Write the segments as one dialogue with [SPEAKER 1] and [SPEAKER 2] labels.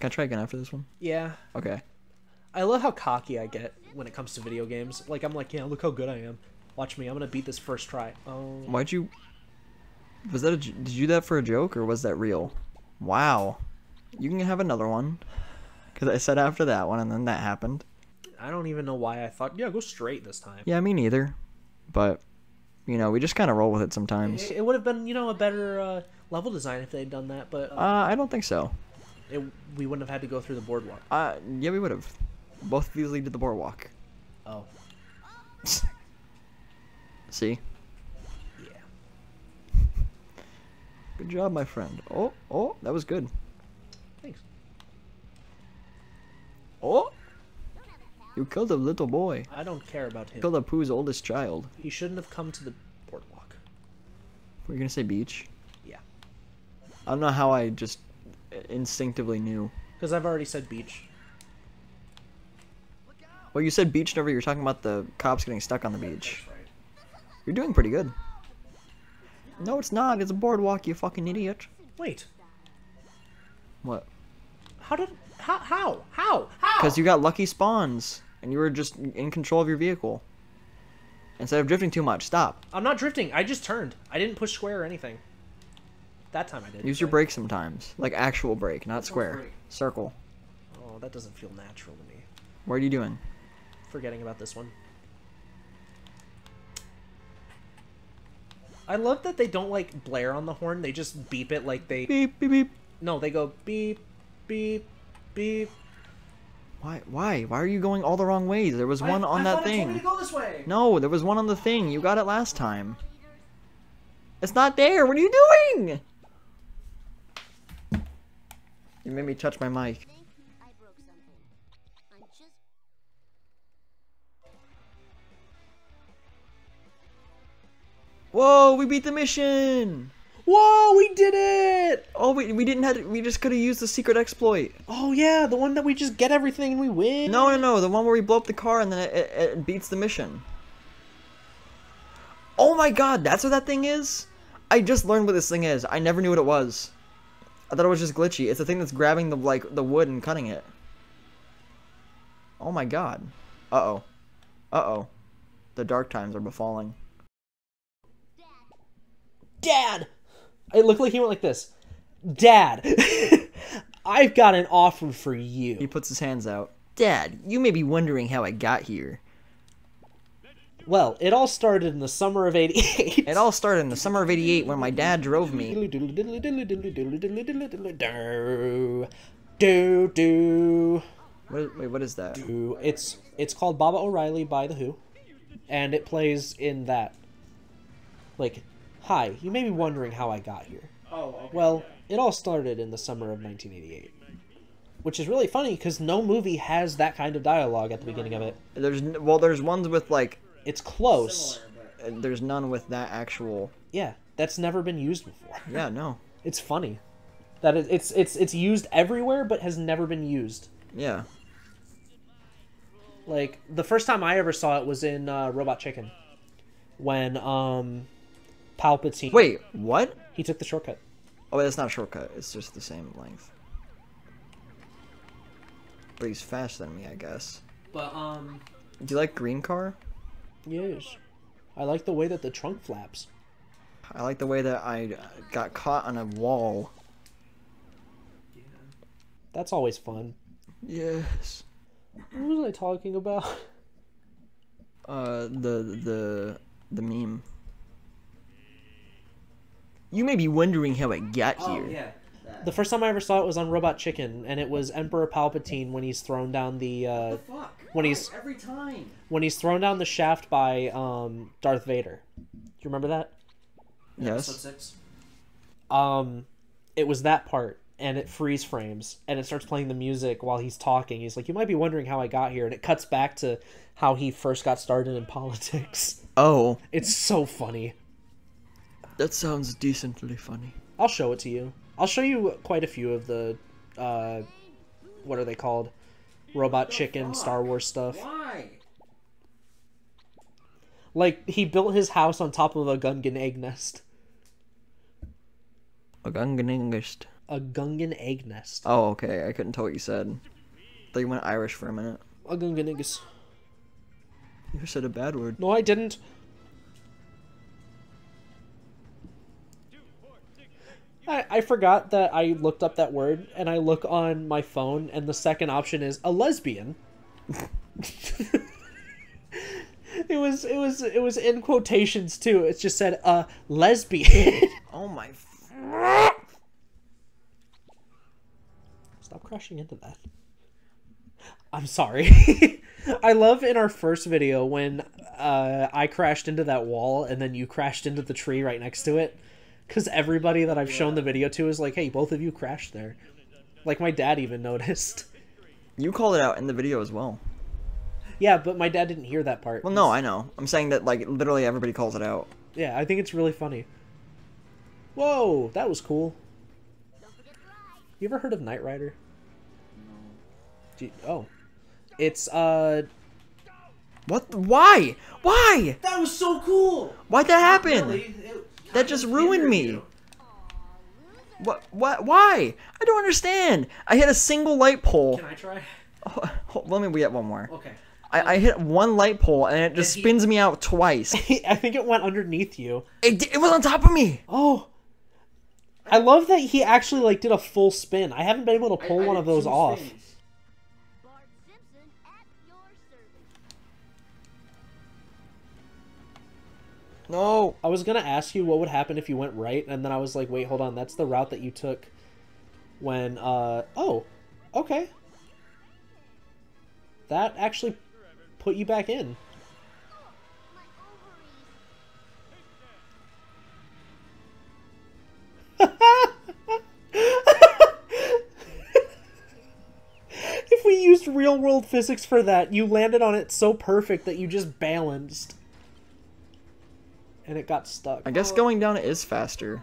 [SPEAKER 1] Can I try again after this one?
[SPEAKER 2] Yeah.
[SPEAKER 1] Okay.
[SPEAKER 2] I love how cocky I get when it comes to video games. Like I'm like, yeah, look how good I am. Watch me, I'm gonna beat this first try. Oh,
[SPEAKER 1] Why'd you? Was that a? Did you do that for a joke or was that real? Wow. You can have another one. Cause I said after that one and then that happened.
[SPEAKER 2] I don't even know why I thought, yeah, go straight this time.
[SPEAKER 1] Yeah, me neither. But, you know, we just kind of roll with it sometimes.
[SPEAKER 2] It, it would have been, you know, a better uh, level design if they'd done that, but uh,
[SPEAKER 1] Uh, I don't think so.
[SPEAKER 2] It, we wouldn't have had to go through the boardwalk.
[SPEAKER 1] Uh, yeah, we would have. Both of these lead to the boardwalk.
[SPEAKER 2] Oh,
[SPEAKER 1] See?
[SPEAKER 2] yeah.
[SPEAKER 1] Good job, my friend. Oh, oh, that was good.
[SPEAKER 2] Thanks.
[SPEAKER 1] Oh! You killed a little boy.
[SPEAKER 2] I don't care about him.
[SPEAKER 1] Killed a Pooh's oldest child.
[SPEAKER 2] He shouldn't have come to the boardwalk.
[SPEAKER 1] Were you gonna say beach?
[SPEAKER 2] Yeah.
[SPEAKER 1] I don't know how I just instinctively knew.
[SPEAKER 2] Because I've already said beach.
[SPEAKER 1] Well, you said beach never. You're talking about the cops getting stuck on the beach.
[SPEAKER 2] Right.
[SPEAKER 1] You're doing pretty good. No, it's not. It's a boardwalk, you fucking idiot.
[SPEAKER 2] Wait,
[SPEAKER 1] What?
[SPEAKER 2] how did, how, how, how, how?
[SPEAKER 1] Because you got lucky spawns, and you were just in control of your vehicle. Instead of drifting too much, stop.
[SPEAKER 2] I'm not drifting. I just turned. I didn't push square or anything. That time I did.
[SPEAKER 1] Use your brake sometimes. Like actual brake, not square. Circle.
[SPEAKER 2] Oh, that doesn't feel natural to me.
[SPEAKER 1] What are you doing?
[SPEAKER 2] Forgetting about this one. I love that they don't like blare on the horn. They just beep it like they.
[SPEAKER 1] Beep, beep, beep.
[SPEAKER 2] No, they go beep, beep, beep.
[SPEAKER 1] Why, why? Why are you going all the wrong ways? There was one on that thing.
[SPEAKER 2] go this way.
[SPEAKER 1] No, there was one on the thing. You got it last time. It's not there. What are you doing? You made me touch my mic.
[SPEAKER 3] think I broke something. I'm just
[SPEAKER 1] Whoa, we beat the mission!
[SPEAKER 2] Whoa, we did it!
[SPEAKER 1] Oh, we, we didn't have we just could have used the secret exploit.
[SPEAKER 2] Oh yeah, the one that we just get everything and we win.
[SPEAKER 1] No, no, no, the one where we blow up the car and then it, it, it beats the mission. Oh my god, that's what that thing is? I just learned what this thing is. I never knew what it was. I thought it was just glitchy. It's the thing that's grabbing the like the wood and cutting it. Oh my god. Uh-oh. Uh-oh. The dark times are befalling.
[SPEAKER 2] Dad! It looked like he went like this. Dad! I've got an offer for you.
[SPEAKER 1] He puts his hands out. Dad, you may be wondering how I got here.
[SPEAKER 2] Well, it all started in the summer of 88.
[SPEAKER 1] It all started in the summer of 88 when my dad drove me.
[SPEAKER 2] Do do
[SPEAKER 1] What, wait, what is that?
[SPEAKER 2] do. It's it's called Baba O'Riley by the Who, and it plays in that. Like, hi, you may be wondering how I got here.
[SPEAKER 1] Oh, okay.
[SPEAKER 2] Well, it all started in the summer of 1988, which is really funny because no movie has that kind of dialogue at the beginning of it.
[SPEAKER 1] There's well, there's ones with like
[SPEAKER 2] It's close.
[SPEAKER 1] uh, there's none with that actual.
[SPEAKER 2] Yeah, that's never been used before.
[SPEAKER 1] Yeah, no.
[SPEAKER 2] It's funny that it, it's it's it's used everywhere, but has never been used.
[SPEAKER 1] Yeah.
[SPEAKER 2] Like the first time I ever saw it was in uh, Robot Chicken, when um, Palpatine.
[SPEAKER 1] Wait, what?
[SPEAKER 2] he took the shortcut.
[SPEAKER 1] Oh, that's not a shortcut. It's just the same length. But he's faster than me, I guess.
[SPEAKER 2] But um,
[SPEAKER 1] Do you like green car?
[SPEAKER 2] Yes, I like the way that the trunk flaps.
[SPEAKER 1] I like the way that I uh, got caught on a wall.
[SPEAKER 2] That's always fun.
[SPEAKER 1] Yes.
[SPEAKER 2] What was I talking about?
[SPEAKER 1] Uh, the the the meme. You may be wondering how I got here.
[SPEAKER 2] The first time I ever saw it was on Robot Chicken, and it was Emperor Palpatine when he's thrown down the uh,
[SPEAKER 1] Fuck.
[SPEAKER 2] When he's-
[SPEAKER 1] every time.
[SPEAKER 2] when he's thrown down the shaft by um, Darth Vader. Do you remember that?
[SPEAKER 1] Yes.
[SPEAKER 2] six. Um, it was that part, and it freeze frames, and it starts playing the music while he's talking. He's like, "You might be wondering how I got here," and it cuts back to how he first got started in politics.
[SPEAKER 1] Oh,
[SPEAKER 2] It's so funny.
[SPEAKER 1] that sounds decently funny.
[SPEAKER 2] I'll show it to you. I'll show you quite a few of the, uh, what are they called? Robot Chicken Star Wars stuff.
[SPEAKER 1] Why?
[SPEAKER 2] Like he built his house on top of a Gungan egg nest.
[SPEAKER 1] A gunganingest.
[SPEAKER 2] A Gungan egg nest.
[SPEAKER 1] Oh, okay. I couldn't tell what you said. I Thought you went Irish for a minute.
[SPEAKER 2] A Gunganiggus.
[SPEAKER 1] You said a bad word.
[SPEAKER 2] No, I didn't. I, I forgot that I looked up that word, and I look on my phone, and the second option is a lesbian. it was it was it was in quotations too. It just said a lesbian.
[SPEAKER 1] Oh my.
[SPEAKER 2] Stop crashing into that. I'm sorry. I love in our first video when uh, I crashed into that wall and then you crashed into the tree right next to it. Because everybody that I've shown the video to is like, hey, both of you crashed there. Like, my dad even noticed.
[SPEAKER 1] you called it out in the video as well.
[SPEAKER 2] Yeah, but my dad didn't hear that part.
[SPEAKER 1] Well, no, I know. I'm saying that like literally everybody calls it out.
[SPEAKER 2] Yeah, I think it's really funny. Whoa, that was cool. You ever heard of Knight Rider? No. Oh. It's, uh...
[SPEAKER 1] What? Why? Why?
[SPEAKER 2] That was so cool!
[SPEAKER 1] Why'd that happen? That just ruined me. What? What? Why? I don't understand. I hit a single light pole.
[SPEAKER 2] Can I try?
[SPEAKER 1] Oh, hold- let me We get one more.
[SPEAKER 2] Okay.
[SPEAKER 1] I, I hit one light pole and it just
[SPEAKER 2] he-
[SPEAKER 1] spins me out twice.
[SPEAKER 2] I think it went underneath you.
[SPEAKER 1] It, it was on top of me.
[SPEAKER 2] Oh. I love that he actually like did a full spin. I haven't been able to pull one of those off.
[SPEAKER 3] Bart
[SPEAKER 1] No.
[SPEAKER 2] I was gonna ask you what would happen if you went right, and then I was like, wait, hold on, that's the route that you took when uh oh. Okay. That actually put you back in. If we used real world physics for that, you landed on it so perfect that you just balanced. And it got stuck.
[SPEAKER 1] I guess going down is faster.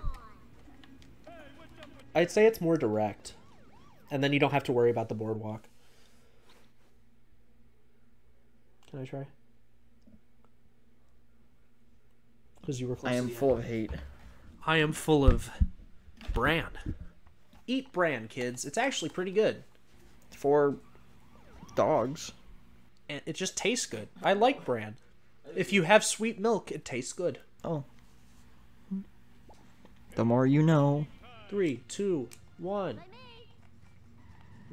[SPEAKER 2] I'd say it's more direct. And then you don't have to worry about the boardwalk. Can I try? Because you were close
[SPEAKER 1] I am
[SPEAKER 2] the
[SPEAKER 1] full of hate.
[SPEAKER 2] I am full of bran. Eat bran, kids. It's actually pretty good.
[SPEAKER 1] For dogs.
[SPEAKER 2] And it just tastes good. I like bran. If you have sweet milk, it tastes good.
[SPEAKER 1] Oh. The more you know.
[SPEAKER 2] Three, two, one.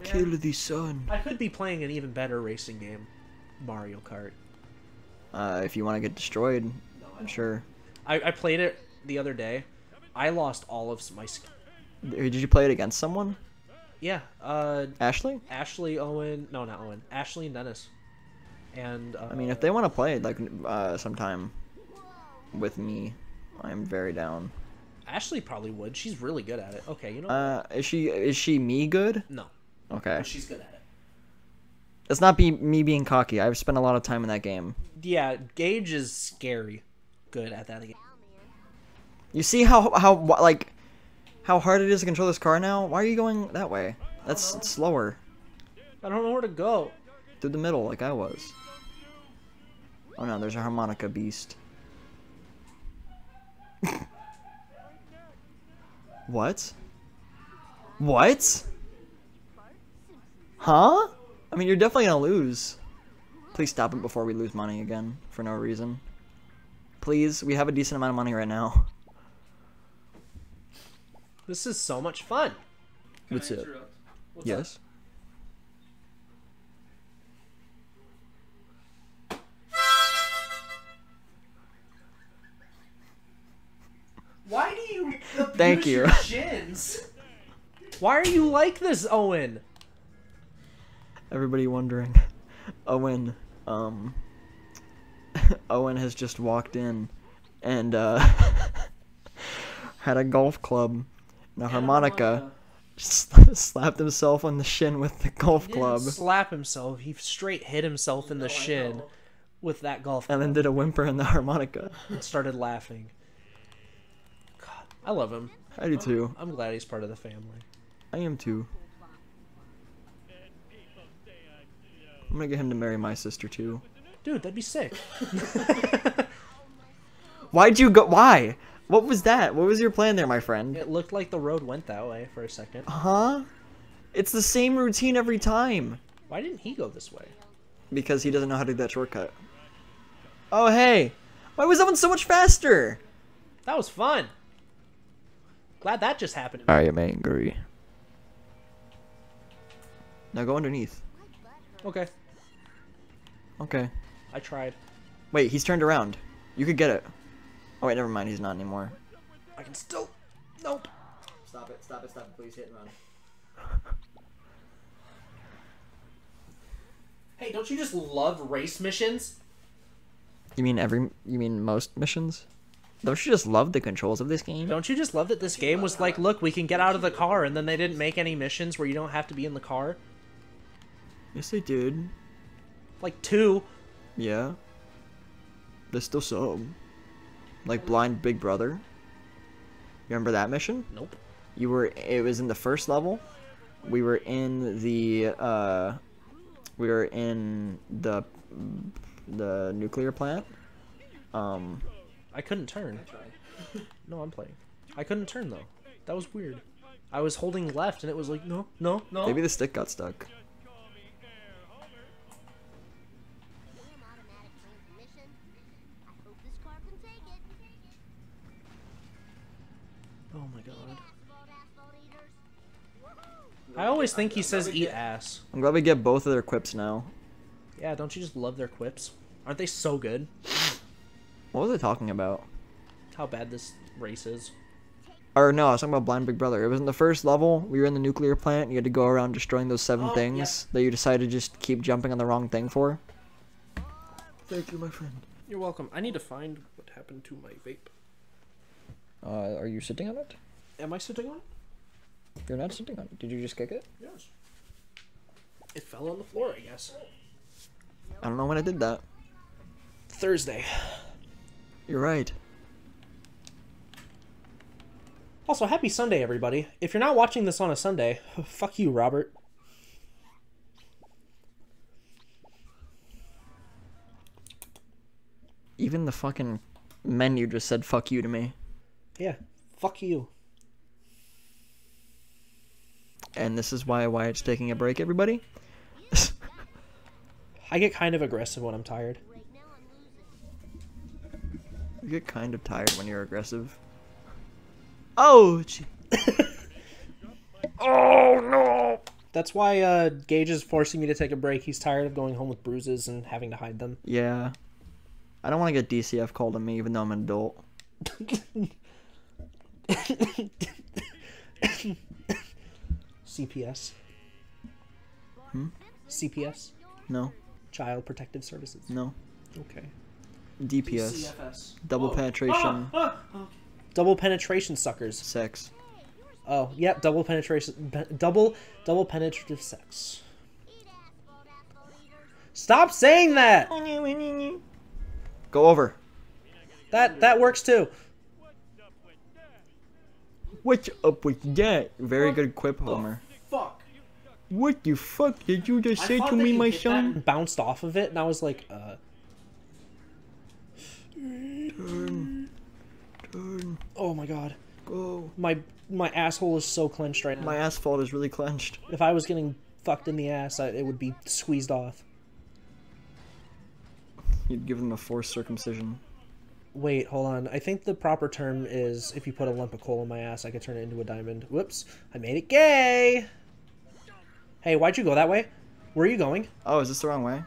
[SPEAKER 1] Kill the sun.
[SPEAKER 2] I could be playing an even better racing game. Mario Kart.
[SPEAKER 1] Uh, if you want to get destroyed, I'm sure.
[SPEAKER 2] I, I played it the other day. I lost all of my. sk-
[SPEAKER 1] Did you play it against someone?
[SPEAKER 2] Yeah, uh,
[SPEAKER 1] Ashley?
[SPEAKER 2] Ashley Owen. No, not Owen. Ashley and Dennis. And uh,
[SPEAKER 1] I mean, if they want to play like uh, sometime with me, I'm very down.
[SPEAKER 2] Ashley probably would. She's really good at it. Okay, you know.
[SPEAKER 1] Uh, is she is she me good?
[SPEAKER 2] no,
[SPEAKER 1] Okay,
[SPEAKER 2] but she's good at it.
[SPEAKER 1] it's not be me being cocky. I've spent a lot of time in that game.
[SPEAKER 2] Yeah, Gage is scary good at that game.
[SPEAKER 1] You see how how like how hard it is to control this car now? Why are you going that way? That's slower
[SPEAKER 2] I don't know where to go.
[SPEAKER 1] through the middle, like I was. Oh no, there's a harmonica beast. What? What? Huh? I mean, you're definitely gonna lose. Please stop it before we lose money again for no reason. Please, we have a decent amount of money right now.
[SPEAKER 2] This is so much fun.
[SPEAKER 1] What's it? Yes.
[SPEAKER 2] Why you?
[SPEAKER 1] Thank you.
[SPEAKER 2] Shins. Why are you like this, Owen?
[SPEAKER 1] Everybody wondering. Owen, um, Owen has just walked in and uh, had a golf club and a harmonica. Sl- slapped himself on the shin with the golf
[SPEAKER 2] Didn't
[SPEAKER 1] club
[SPEAKER 2] slap himself. He straight hit himself in the shin with that golf club
[SPEAKER 1] and then did a whimper in the harmonica.
[SPEAKER 2] and started laughing. I love him.
[SPEAKER 1] I do too.
[SPEAKER 2] I'm glad he's part of the family.
[SPEAKER 1] I am too. I'm gonna get him to marry my sister too.
[SPEAKER 2] Dude, that'd be sick.
[SPEAKER 1] Why'd you go? Why? What was that? What was your plan there, my friend?
[SPEAKER 2] It looked like the road went that way for a second.
[SPEAKER 1] Uh huh. It's the same routine every time.
[SPEAKER 2] Why didn't he go this way?
[SPEAKER 1] Because he doesn't know how to do that shortcut. Oh, hey. Why was that one so much faster?
[SPEAKER 2] That was fun. Glad that just happened.
[SPEAKER 1] I am angry. Now go underneath.
[SPEAKER 2] Okay,
[SPEAKER 1] Okay.
[SPEAKER 2] I tried.
[SPEAKER 1] Wait, he's turned around. You could get it. Oh wait, never mind. He's not anymore.
[SPEAKER 2] I can still. Nope.
[SPEAKER 1] Stop it! Stop it! Stop it! Please hit and run.
[SPEAKER 2] Hey, don't you just love race missions?
[SPEAKER 1] You mean every? You mean most missions? Don't you just love the controls of this game?
[SPEAKER 2] Don't you just love that this game was like, look, we can get out of the car, and then they didn't make any missions where you don't have to be in the car?
[SPEAKER 1] Yes, they did.
[SPEAKER 2] Like two.
[SPEAKER 1] Yeah. There's still some. Like Blind Big Brother. You remember that mission?
[SPEAKER 2] Nope.
[SPEAKER 1] You were. It was in the first level. We were in the. uh We were in the. The nuclear plant. Um.
[SPEAKER 2] I couldn't turn. No, I'm playing. I couldn't turn though. That was weird. I was holding left, and it was like, no, no, no.
[SPEAKER 1] Maybe the stick got stuck.
[SPEAKER 3] Damn automatic transmission. I hope this car can take it.
[SPEAKER 2] Oh my god.
[SPEAKER 3] Asphalt, asphalt eaters. Woohoo!
[SPEAKER 2] I always think he says eat ass.
[SPEAKER 1] I'm glad we get both of their quips now.
[SPEAKER 2] Yeah, don't you just love their quips? Aren't they so good?
[SPEAKER 1] What was I talking about?
[SPEAKER 2] How bad this race is.
[SPEAKER 1] Or no, I was talking about Blind Big Brother. It was in the first level. We were in the nuclear plant. You had to go around destroying those seven
[SPEAKER 2] Oh,
[SPEAKER 1] things that you decided to just keep jumping on the wrong thing for. Thank you, my friend.
[SPEAKER 2] You're welcome. I need to find what happened to my vape.
[SPEAKER 1] Uh, are you sitting on it?
[SPEAKER 2] Am I sitting on it?
[SPEAKER 1] You're not sitting on it. Did you just kick it?
[SPEAKER 2] Yes. It fell on the floor, I guess.
[SPEAKER 1] I don't know when I did that.
[SPEAKER 2] Thursday.
[SPEAKER 1] You're right.
[SPEAKER 2] Also, happy Sunday, everybody. If you're not watching this on a Sunday, fuck you, Robert.
[SPEAKER 1] Even the fucking menu just said "fuck you" to me.
[SPEAKER 2] Yeah, fuck you.
[SPEAKER 1] And this is why Wyatt's taking a break, everybody.
[SPEAKER 2] I get kind of aggressive when I'm tired.
[SPEAKER 1] You get kind of tired when you're aggressive. Oh, gee. oh no.
[SPEAKER 2] That's why uh, Gage is forcing me to take a break. He's tired of going home with bruises and having to hide them.
[SPEAKER 1] Yeah. I don't want to get DCF called on me, even though I'm an adult.
[SPEAKER 2] CPS.
[SPEAKER 1] Hmm?
[SPEAKER 2] CPS.
[SPEAKER 1] No,
[SPEAKER 2] Child Protective Services.
[SPEAKER 1] no.
[SPEAKER 2] Okay.
[SPEAKER 1] DPS.
[SPEAKER 2] CFS.
[SPEAKER 1] Double oh. penetration. Ah, ah, ah.
[SPEAKER 2] Double penetration suckers.
[SPEAKER 1] Sex.
[SPEAKER 2] Oh, yep. Double penetration. Pe- double double penetrative sex.
[SPEAKER 3] Eat asphalt, asphalt eaters.
[SPEAKER 2] Stop saying that.
[SPEAKER 1] Go over.
[SPEAKER 2] That that works too.
[SPEAKER 1] What's up with that? Very good quip, Homer.
[SPEAKER 2] Fuck.
[SPEAKER 1] What the fuck did you just say to me, my son?
[SPEAKER 2] Bounced off of it, and I was like, uh.
[SPEAKER 1] Turn. Turn.
[SPEAKER 2] Oh my god.
[SPEAKER 1] Go.
[SPEAKER 2] My my asshole is so clenched right now.
[SPEAKER 1] My asphalt is really clenched.
[SPEAKER 2] If I was getting fucked in the ass, I, it would be squeezed off.
[SPEAKER 1] You'd give them a forced circumcision.
[SPEAKER 2] Wait, hold on. I think the proper term is if you put a lump of coal in my ass, I could turn it into a diamond. Whoops. I made it gay! Hey, why'd you go that way? Where are you going?
[SPEAKER 1] Oh, is this the wrong way?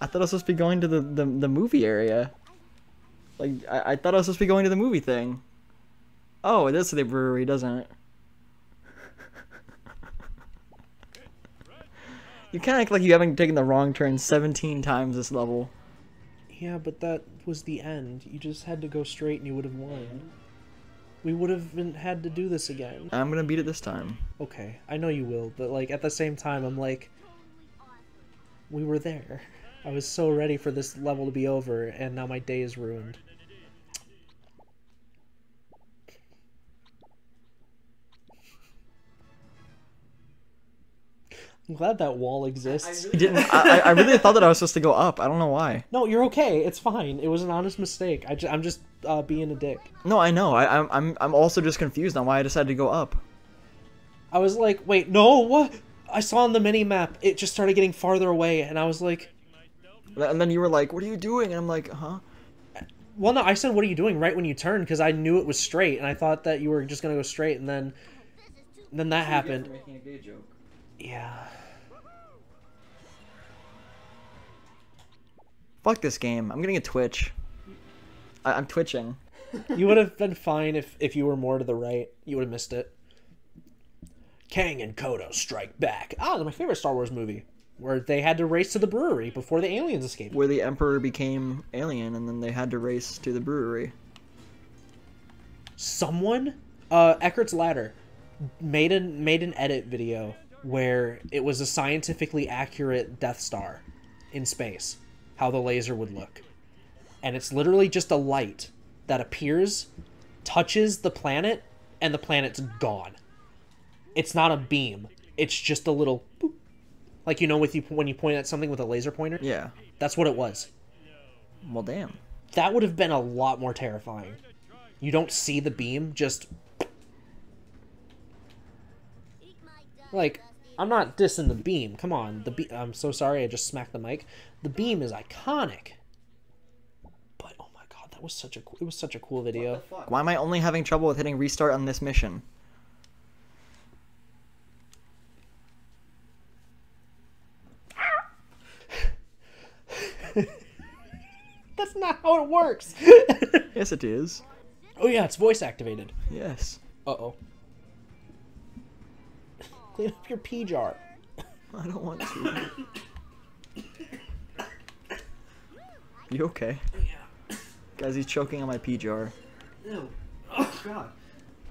[SPEAKER 1] I thought I was supposed to be going to the, the, the movie area. Like, I, I thought I was supposed to be going to the movie thing. Oh, it is the brewery, doesn't it? you kind of act like you haven't taken the wrong turn 17 times this level.
[SPEAKER 2] Yeah, but that was the end. You just had to go straight and you would have won. We would have been, had to do this again.
[SPEAKER 1] I'm gonna beat it this time.
[SPEAKER 2] Okay, I know you will, but like at the same time, I'm like, we were there. I was so ready for this level to be over, and now my day is ruined. I'm glad that wall exists.
[SPEAKER 1] I didn't. I, I- really thought that I was supposed to go up. I don't know why.
[SPEAKER 2] No, you're okay. It's fine. It was an honest mistake. I I'm just uh, being a dick.
[SPEAKER 1] No, I know. I, I'm I'm I'm also just confused on why I decided to go up.
[SPEAKER 2] I was like, wait, no, what? I saw on the mini map it just started getting farther away, and I was like,
[SPEAKER 1] And then you were like, "What are you doing?" And I'm like, "Huh."
[SPEAKER 2] well, no, I said, what are you doing right when you turned? Because I knew it was straight, and I thought that you were just gonna go straight, and then, then that happened. Yeah.
[SPEAKER 1] Fuck this game. I'm getting a twitch. I, I'm twitching.
[SPEAKER 2] You would have been fine if if you were more to the right. You would have missed it. Kang and Kodo strike back. Ah, my favorite Star Wars movie, where they had to race to the brewery before the aliens escaped.
[SPEAKER 1] Where the Emperor became alien, and then they had to race to the brewery.
[SPEAKER 2] Someone, uh, Eckert's Ladder, made an made an edit video where it was a scientifically accurate Death Star in space, how the laser would look, and it's literally just a light that appears, touches the planet, and the planet's gone. It's not a beam. It's just a little, boop. Like you know, with you when you point at something with a laser pointer.
[SPEAKER 1] Yeah.
[SPEAKER 2] That's what it was.
[SPEAKER 1] Well, damn.
[SPEAKER 2] That would have been a lot more terrifying. You don't see the beam, just
[SPEAKER 3] Eat my dust,
[SPEAKER 2] like I'm not dissing the beam. Come on, the be- I'm so sorry. I just smacked the mic. The beam is iconic. But oh my god, that was such a it was such a cool video.
[SPEAKER 1] Why am I only having trouble with hitting restart on this mission?
[SPEAKER 2] That's not how it works.
[SPEAKER 1] Yes, it is.
[SPEAKER 2] oh yeah, it's voice activated.
[SPEAKER 1] Yes.
[SPEAKER 2] Uh oh. Clean up your pee jar.
[SPEAKER 1] I don't want to. You okay?
[SPEAKER 2] Yeah.
[SPEAKER 1] Guys, he's choking on my pee jar.
[SPEAKER 2] Ew. Oh god.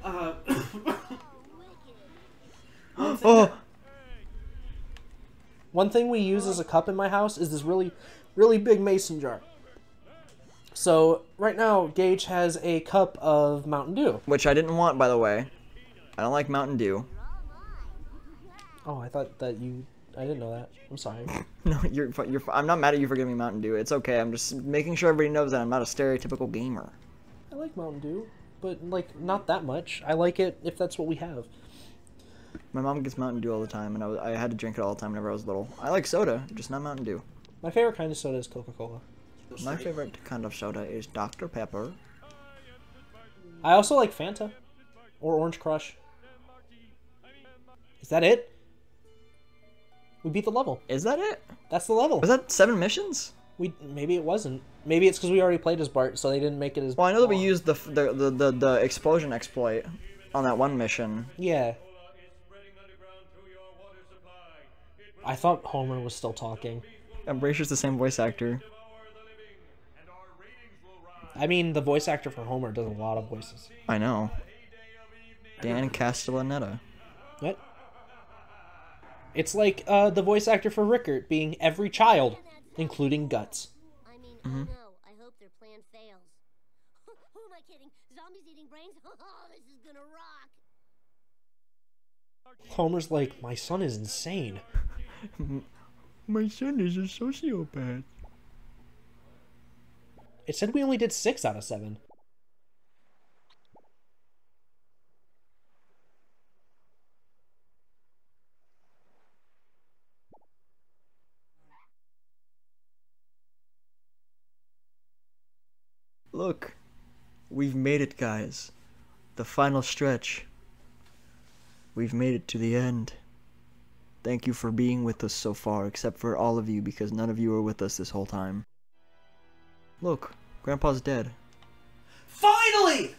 [SPEAKER 2] Uh.
[SPEAKER 1] Oh!
[SPEAKER 2] One thing we use as a cup in my house is this really, really big mason jar. So right now, Gage has a cup of Mountain Dew.
[SPEAKER 1] Which I didn't want, by the way. I don't like Mountain Dew.
[SPEAKER 2] Oh, I thought that you. I didn't know that. I'm sorry.
[SPEAKER 1] No, you're you're. I'm not mad at you for giving me Mountain Dew. It's okay. I'm just making sure everybody knows that I'm not a stereotypical gamer.
[SPEAKER 2] I like Mountain Dew, but like not that much. I like it if that's what we have.
[SPEAKER 1] My mom gets Mountain Dew all the time, and I, was, I had to drink it all the time whenever I was little. I like soda, just not Mountain Dew.
[SPEAKER 2] My favorite kind of soda is Coca Cola.
[SPEAKER 1] My favorite kind of soda is Dr. Pepper.
[SPEAKER 2] I also like Fanta or Orange Crush. Is that it? We beat the level.
[SPEAKER 1] Is that it?
[SPEAKER 2] That's the level.
[SPEAKER 1] Was that seven missions?
[SPEAKER 2] We maybe it wasn't. Maybe it's because we already played as Bart, so they didn't make it as.
[SPEAKER 1] Well, I know that we used the the the, the, the explosion exploit on that one mission.
[SPEAKER 2] Yeah. I thought Homer was still talking.
[SPEAKER 1] Embracer's the same voice actor.
[SPEAKER 2] I mean, the voice actor for Homer does a lot of voices.
[SPEAKER 1] I know. Dan Castellaneta.
[SPEAKER 2] What? It's like uh, the voice actor for Rickert being every child, including Guts.
[SPEAKER 3] I mean,
[SPEAKER 1] Mm-hmm.
[SPEAKER 3] oh no, I hope their plan fails. Who am I kidding? Zombies eating brains? Oh, this is gonna rock.
[SPEAKER 2] Homer's like, my son is insane.
[SPEAKER 1] My son is a sociopath.
[SPEAKER 2] It said we only did six out of seven.
[SPEAKER 1] Look, we've made it, guys. The final stretch. We've made it to the end. Thank you for being with us so far, except for all of you, because none of you were with us this whole time. Look, Grandpa's dead.
[SPEAKER 2] Finally!